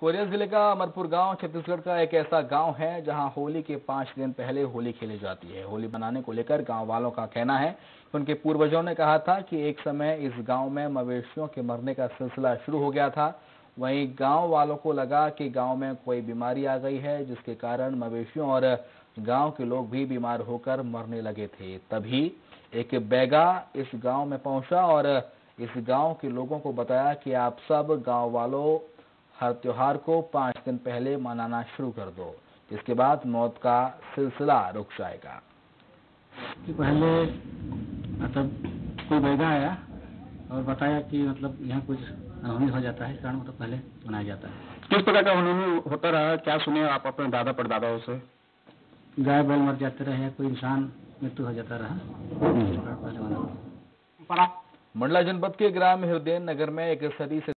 Korea ज़िले का अमरपुर गाँव, छत्तीसगढ़ का एक ऐसा गाँव है जहाँ होली के पाँच दिन पहले होली खेली जाती है। होली मनाने को लेकर गाँव वालों का कहना है कि उनके पूर्वजों ने कहा था कि एक समय इस गाँव में मवेशियों के मरने का सिलसिला शुरू हो गया था। वहीं गाँव वालों को लगा कि गाँव में कोई बीमारी आ गई है, जिसके कारण मवेशियों और गाँव के लोग भी बीमार होकर मरने लगे थे। तभी एक बैगा इस गाँव में पहुँचा और इस गाँव के लोगों को बताया कि आप सब गाँव वालों हर त्योहार को पाँच दिन पहले मनाना शुरू कर दो जिसके बाद मौत का सिलसिला रुक जाएगा। कि पहले मतलब कोई बैगा आया और बताया कि मतलब यहाँ कुछ अनहोनी हो जाता है इस कारण मतलब पहले मनाया जाता है। किस प्रकार का उन्होंने होता रहा? क्या सुने आप अपने दादा परदादाओं से? गाय बैल मर जाते रहे या कोई इंसान मृत्यु हो जाता रहा पहले मंडला जनपद के ग्राम हृदय नगर में एक सदी से